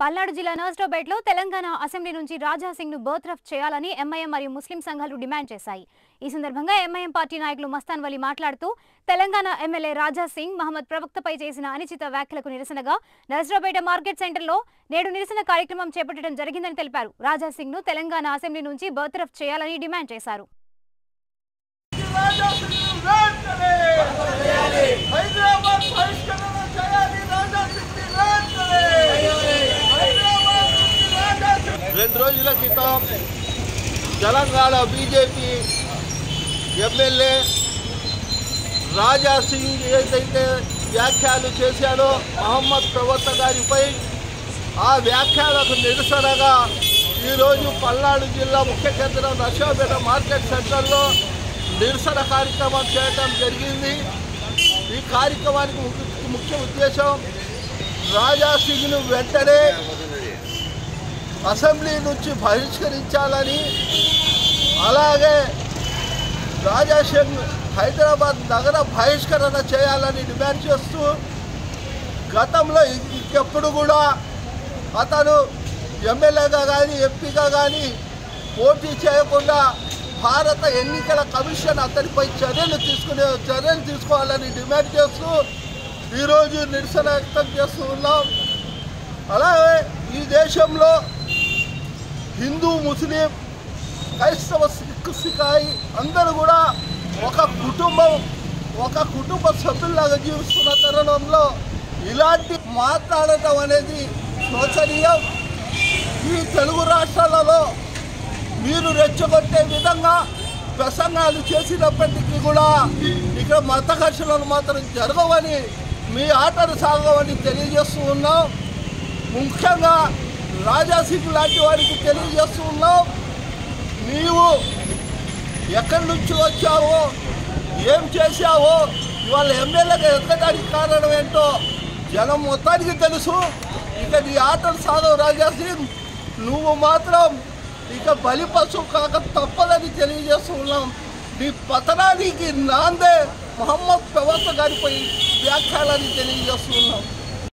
పల్నాడు జిల్లా నర్స్డోబేట్లో తెలంగాణ అసెంబ్లీ నుంచి రాజా ను బర్త్రఫ్ చేయాలని ఎంఐఎం మరియు ముస్లిం సంఘాలు డిమాండ్ చేశాయి. ఈ సందర్భంగా ఎంఐఎం పార్టీ నాయకులు మస్తాన్ వలి మాట్లాడుతూ తెలంగాణ ఎమ్మెల్యే రాజా సింగ్ మహమ్మద్ ప్రవక్తపై చేసిన అనిచిత వ్యాఖ్యలకు నిరసనగా నర్సరావుపేట మార్కెట్ సెంటర్లో నేడు నిరసన కార్యక్రమం చేపట్టడం జరిగిందని తెలిపారు. రాజా సింగ్ను తెలంగాణ అసెంబ్లీ నుంచి బర్త్రఫ్ చేయాలని డిమాండ్ చేశారు హైదరాబాద్ బహిష్కరణ చేయాలి రాజా సింగ్ రెండు రోజుల క్రితం తెలంగాణ బీజేపీ ఎమ్మెల్యే రాజా సింగ్ ఏదైతే వ్యాఖ్యలు చేశాడో మహమ్మద్ ప్రవక్త గారిపై ఆ వ్యాఖ్యలకు నిరసనగా ఈరోజు పల్నాడు జిల్లా ముఖ్య కేంద్రం నర్సాపేట మార్కెట్ సెంటర్లో నిరసన కార్యక్రమం చేయడం జరిగింది. ఈ కార్యక్రమానికి ముఖ్య- ముఖ్య ఉద్దేశం రాజా సింగ్ను వెంటనే అసెంబ్లీ నుంచి బహిష్కరించాలని అలాగే రాజా హైదరాబాద్ నగర బహిష్కరణ చేయాలని డిమాండ్ చేస్తూ గతంలో ఇంకెప్పుడు కూడా అతను ఎమ్మెల్యేగా కానీ ఎంపీగా కానీ పోటీ చేయకుండా భారత ఎన్నికల కమిషన్ అతనిపై చర్యలు తీసుకునే చర్యలు తీసుకోవాలని డిమాండ్ చేస్తూ ఈరోజు నిరసన వ్యక్తం చేస్తూ ఉన్నాం. అలాగే ఈ దేశంలో హిందూ ముస్లిం క్రైస్తవ సిక్కు సికాయి అందరూ కూడా ఒక కుటుంబం ఒక కుటుంబ సభ్యుల్లాగా జీవిస్తున్న తరుణంలో ఇలాంటి మాట్లాడటం అనేది శోచనీయం. ఈ తెలుగు రాష్ట్రాలలో మీరు రెచ్చగొట్టే విధంగా ప్రసంగాలు చేసినప్పటికీ కూడా ఇక్కడ మత ఘర్షణలు మాత్రం జరగవని మీ ఆటలు సాగవని తెలియజేస్తూ ఉన్నాం. ముఖ్యంగా రాజాసింగ్ లాంటి వారికి తెలియజేస్తూ ఉన్నాం. నీవు ఎక్కడి నుంచి వచ్చావో ఏం చేశావో ఇవాళ ఎమ్మెల్యేగా ఎక్కడానికి కారణం ఏంటో జనం మొత్తానికి తెలుసు. ఇక నీ ఆటలు సాగవు రాజాసింగ్. నువ్వు మాత్రం ఇక బలి పశువు కాక తప్పదని తెలియజేస్తూ ఉన్నాం. నీ పతనానికి నాందే మహమ్మద్ ప్రవక్త గారిపై వ్యాఖ్యాలని తెలియజేస్తూ ఉన్నాం.